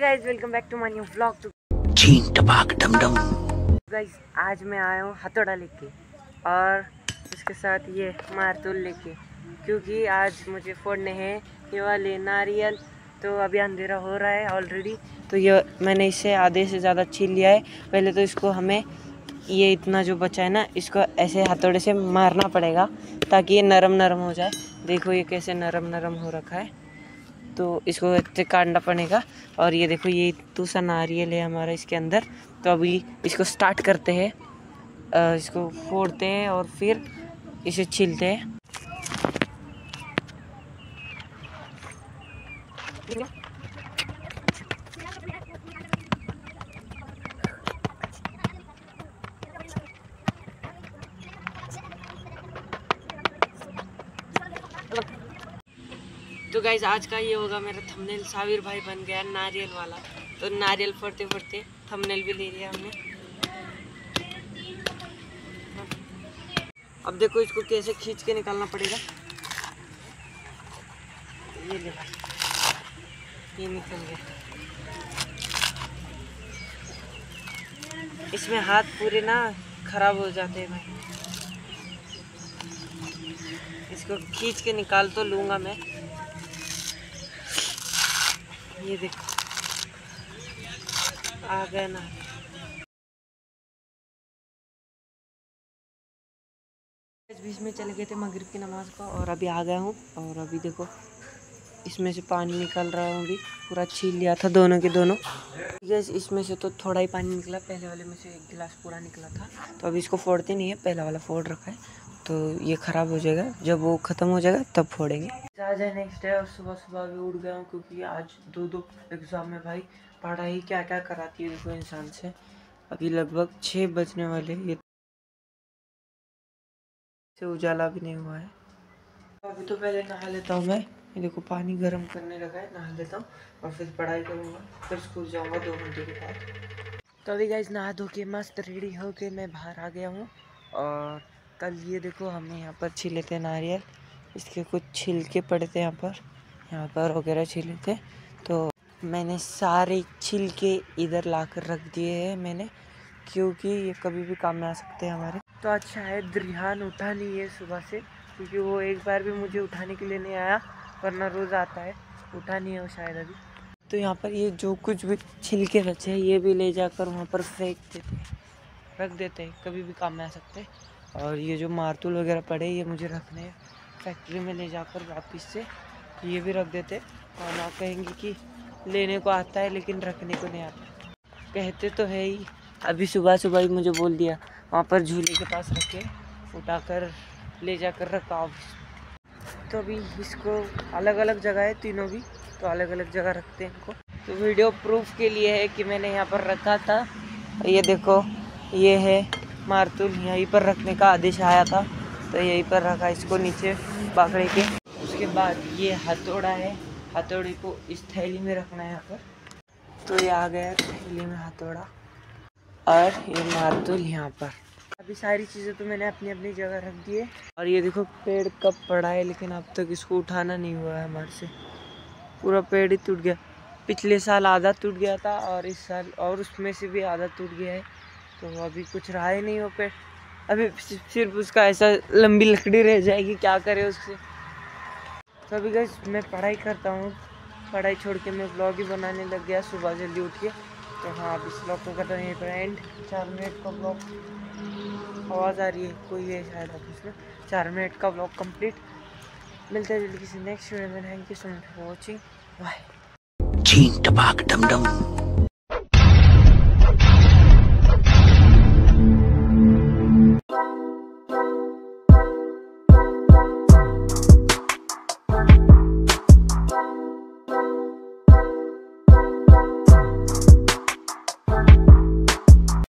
Guys welcome back to my new vlog to चीन टपाक डम डम। गाइस आज मैं आया हूँ हथौड़ा लेके और उसके साथ ये मारतूल लेके। क्योंकि आज मुझे फोड़ने हैं ये वाले नारियल। तो अभी अंधेरा हो रहा है ऑलरेडी तो ये मैंने इसे आधे से ज़्यादा छीन लिया है। पहले तो इसको हमें ये इतना जो बचा है ना इसको ऐसे हथौड़े से मारना पड़ेगा ताकि ये नरम नरम हो जाए। देखो ये कैसे नरम नरम हो रखा है। तो इसको इतने काटना पड़ेगा। और ये देखो, ये दूसरा नारियल है हमारा इसके अंदर। तो अभी इसको स्टार्ट करते हैं। इसको फोड़ते हैं और फिर इसे छीलते हैं। तो गाइज़ आज का ये होगा मेरा थंबनेल साविर भाई बन गया नारियल वाला। तो नारियल फोड़ते फोड़ते थंबनेल भी ले लिया हमने। अब देखो इसको कैसे खींच के निकालना पड़ेगा। ये ये निकल गया। इसमें हाथ पूरे ना खराब हो जाते हैं भाई। इसको खींच के निकाल तो लूँगा मैं। ये देखो। आ गए ना। बीच में चले गए थे मगरिब की नमाज़ को और अभी आ गया हूँ और अभी देखो, इसमें से पानी निकल रहा हूँ अभी। पूरा छील लिया था दोनों के दोनों। गैस इसमें से तो थोड़ा ही पानी निकला, पहले वाले में से एक गिलास पूरा निकला था। तो अभी इसको फोड़ते नहीं है, पहला वाला फोड़ रखा है। तो ये ख़राब हो जाएगा। जब वो ख़त्म हो जाएगा, तब फोड़ेंगे। आज है नेक्स्ट डे और सुबह सुबह भी उठ गया हूँ क्योंकि आज दो दो एग्ज़ाम में भाई पढ़ाई क्या क्या कराती है देखो इंसान से। अभी लगभग छः बजने वाले ये से उजाला भी नहीं हुआ है। अभी तो पहले नहा लेता हूँ मैं। ये देखो पानी गर्म करने लगा है, नहा लेता हूँ और फिर पढ़ाई करूँगा। फिर स्कूल जाऊँगा दो घंटे के बाद। तो अभी गाइज़ नहा धो के मस्त रेडी हो के मैं बाहर आ गया हूँ और कल ये देखो हमने यहाँ पर छिले थे नारियल, इसके कुछ छिलके पड़े थे यहाँ पर यहाँ पर वगैरह छिले थे। तो मैंने सारे छिलके इधर ला कर रख दिए हैं मैंने, क्योंकि ये कभी भी काम में आ सकते हैं हमारे। तो आज शायद रिहान उठा नहीं है सुबह से, क्योंकि वो एक बार भी मुझे उठाने के लिए नहीं आया, वरना रोज़ आता है। उठा नहीं है वो शायद अभी। तो यहाँ पर ये जो कुछ भी छिलके बचे हैं, ये भी ले जाकर वहाँ पर फेंक देते हैं। रख देते हैं, कभी भी काम में आ सकते हैं। और ये जो मारतूल वगैरह पड़े, ये मुझे रखने हैं। फैक्ट्री में ले जाकर वापस से ये भी रख देते। और ना कहेंगे कि लेने को आता है, लेकिन रखने को नहीं आता। कहते तो है ही। अभी सुबह सुबह ही मुझे बोल दिया। वहाँ पर झूले के पास रखे, उठाकर ले जाकर रखा तो अभी इसको अलग अलग जगह है, तीनों भी। तो अलग अलग जगह रखते हैं इनको। तो वीडियो प्रूफ के लिए है कि मैंने यहाँ पर रखा था। ये देखो, ये है मारतूल यहीं पर रखने का आदेश आया था तो यहीं पर रखा इसको नीचे बाकड़े के। उसके बाद ये हथौड़ा है, हथौड़े को इस थैली में रखना है यहाँ पर। तो ये आ गया थैली में हथौड़ा, और ये मारतूल यहाँ पर। अभी सारी चीज़ें तो मैंने अपनी अपनी जगह रख दी है। और ये देखो, पेड़ कब पड़ा है, लेकिन अब तक इसको उठाना नहीं हुआ है हमारे से। पूरा पेड़ ही टूट गया। पिछले साल आधा टूट गया था, और इस साल और उसमें से भी आधा टूट गया है। तो अभी कुछ रहा ही नहीं वो पेड़ अभी सिर्फ़ उसका ऐसा लंबी लकड़ी रह जाएगी, क्या करे उससे। तो अभी गैस मैं पढ़ाई करता हूँ। पढ़ाई छोड़ के मैं ब्लॉग ही बनाने लग गया, सुबह जल्दी उठ के। तो हाँ अब इस ब्लॉग को करता हूँ पर एंड चार मिनट का ब्लॉग आवाज़ आ रही है, कोई है शायद ऑफ़िस में। चार मिनट का ब्लॉग कंप्लीट मिलते हैं जल्दी किसी नेक्स्ट वीडियो में। Thank you so much for watching bye टपाक